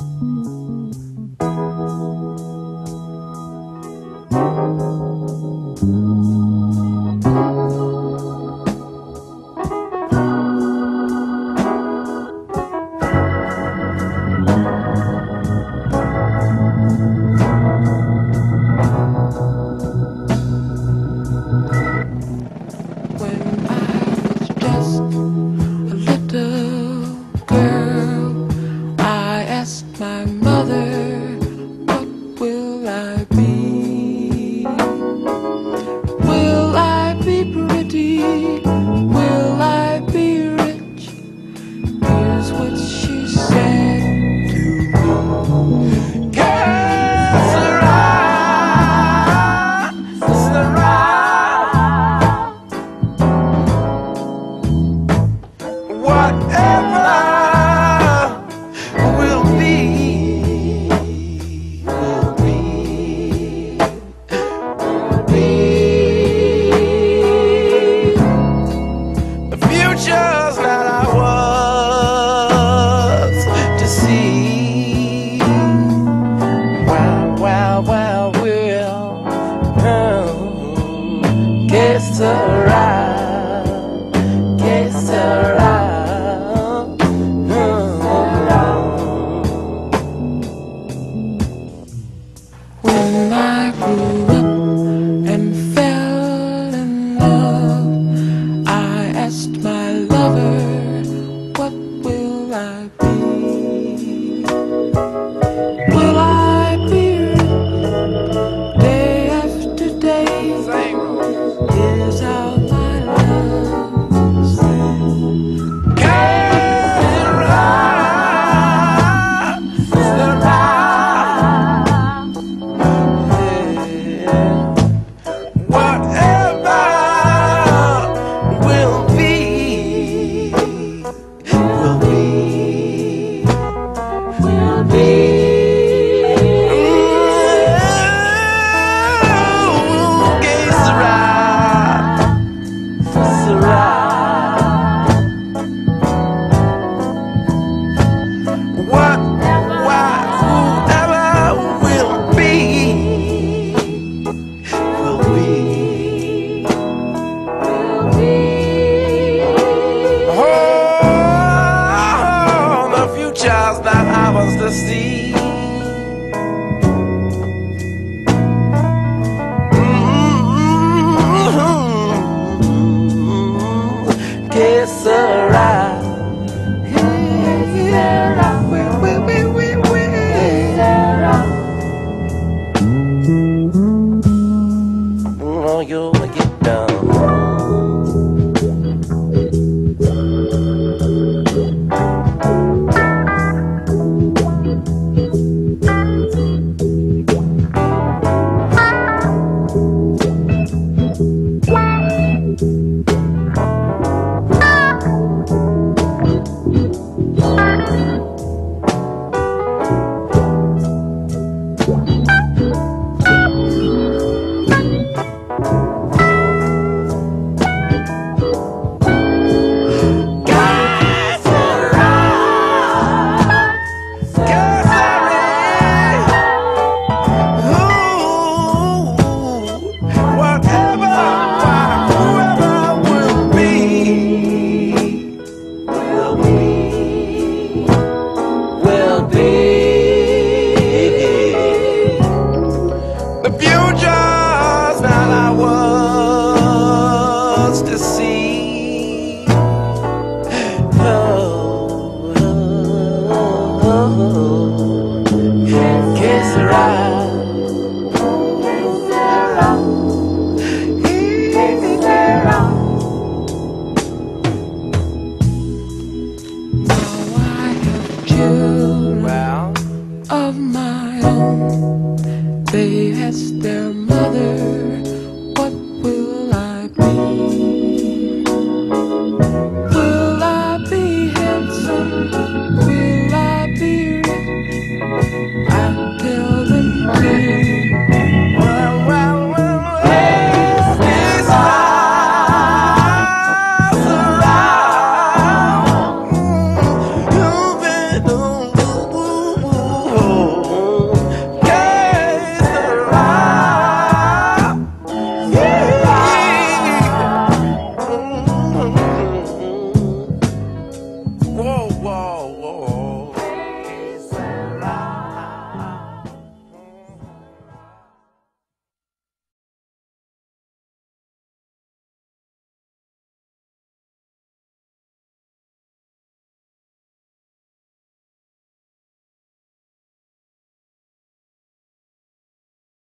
When futures that I was to see. Wow, wow, wow, We'll come guess the right. I. honesty. Que será? You'll get down? they asked their mother.